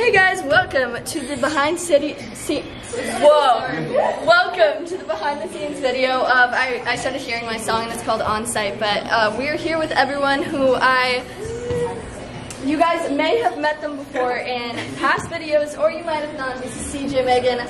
Hey guys, welcome to the behind city. See, whoa! welcome to the behind the scenes video of. I, I started hearing my song and it's called On Site, but uh, we're here with everyone who I. You guys may have met them before in past videos, or you might have not. This is CJ Megan.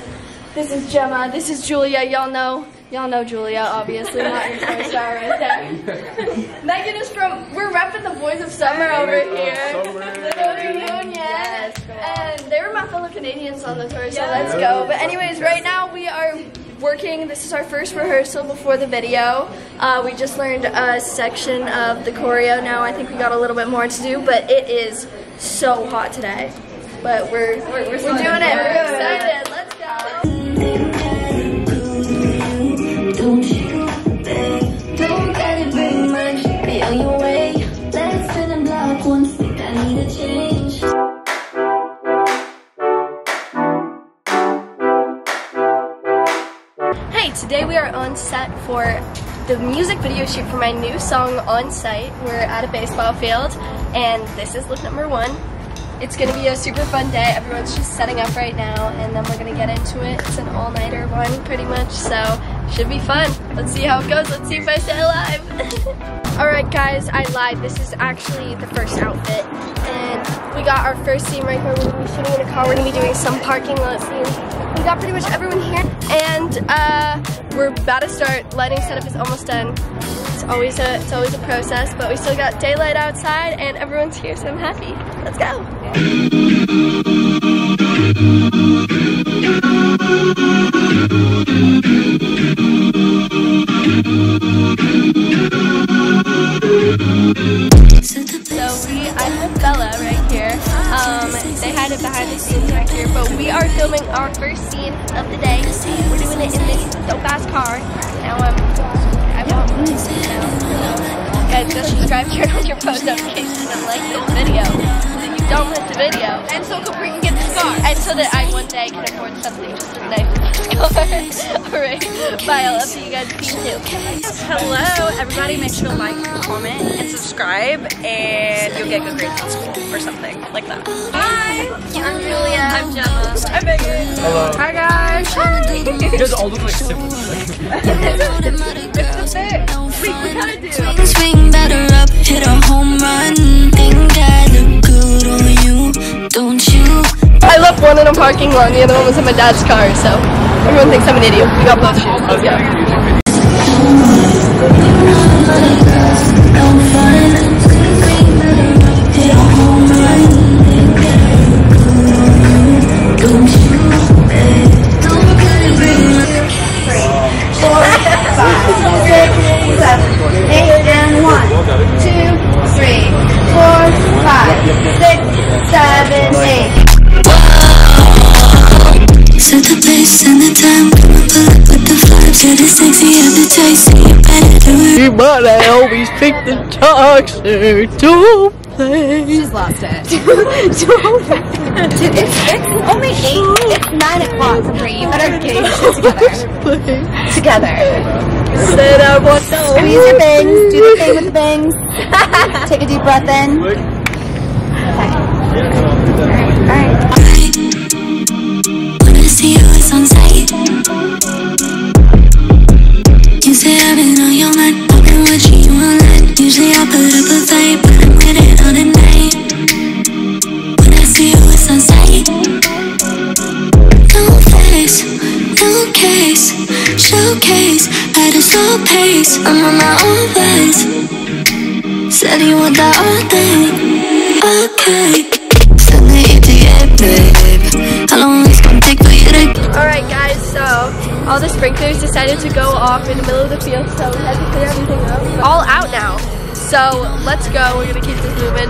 This is Gemma. This is Julia. Y'all know. Y'all know Julia, obviously, not your star right there. Megan is from, we're repping the Boys of Summer over here. The reunion. And they were my fellow Canadians on the tour, so let's go. But anyways, right now we are working. This is our first rehearsal before the video. Uh, we just learned a section of the choreo now. I think we got a little bit more to do, but it is so hot today. But we're, we're, we're doing it. We're excited. Today we are on set for the music video shoot for my new song On Site. We're at a baseball field and this is look number one. It's gonna be a super fun day. Everyone's just setting up right now and then we're gonna get into it. It's an all-nighter one pretty much, so should be fun. Let's see how it goes. Let's see if I stay alive. Alright guys, I lied. This is actually the first outfit. And we got our first scene right here. We're gonna be shooting in a car. We're gonna be doing some parking lot scenes. We got pretty much everyone here. And uh, we're about to start. Lighting setup is almost done. It's always a it's always a process, but we still got daylight outside and everyone's here, so I'm happy. Let's go. So we, I'm with Bella right here. Um, they had it behind the scenes right here, but we are filming our first scene of the day. It in this dope ass car. Now um, I won't know, guys go subscribe, turn on your post notifications, and like this video. So you don't miss the video. And so we can get this car. And so that I one day can afford something just as nice. Alright, bye. I'll see you guys Peace too. Hello, everybody. Make sure to like, comment, and subscribe, and you'll get good grades or something like that. Hi, I'm Julia. I'm Gemma. I'm Megan. Hello. Hi guys. You guys all look like siblings. Swing better up, hit a home run. Think I look good on you, don't you? I left one in a parking lot and the other one was in my dad's car, so everyone thinks I'm an idiot. We got both shoes. Let's go. But I always pick the toxic to play. She's lost it. it's, it's only eight. It's nine o'clock, Capri. You better get your together. Together. Said I want to Squeeze your bangs. Do the thing with the bangs. Take a deep breath in. Okay. Alright. When I see you, it's on no showcase at a slow pace. I'm on my own ways. Said you want that all day, okay. Babe. How long it's gonna take for you to Alright guys, so all the sprinklers decided to go off in the middle of the field, so we had to clear everything up. All out now. So let's go. We're gonna keep this moving.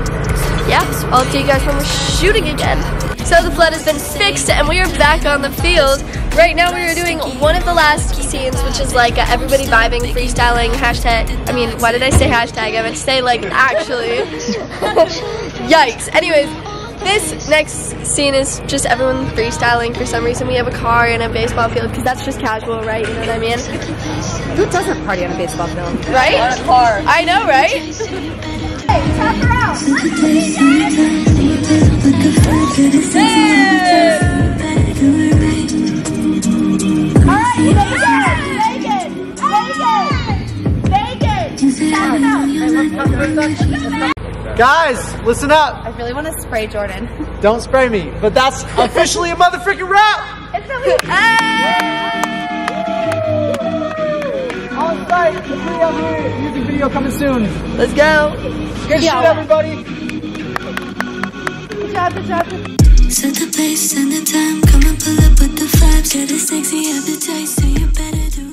Yeah, I'll see you guys when we're shooting again. So the flood has been fixed and we are back on the field. Right now we are doing one of the last scenes, which is like everybody vibing, freestyling, hashtag. I mean, why did I say hashtag? I meant to say like actually. Yikes. Anyways, this next scene is just everyone freestyling. For some reason, we have a car and a baseball field because that's just casual, right? You know what I mean? Who doesn't party on a baseball field? Right? Car. I know, right? Hey, Guys, listen up. I really want to spray Jordan. Don't spray me. But that's officially a motherfucking wrap. It's really On site, the free out here music video coming soon. Let's go. Good shit, everybody. Good job, good job. Set the pace and the time, come and pull up with the vibes. Got a sexy appetite, so you better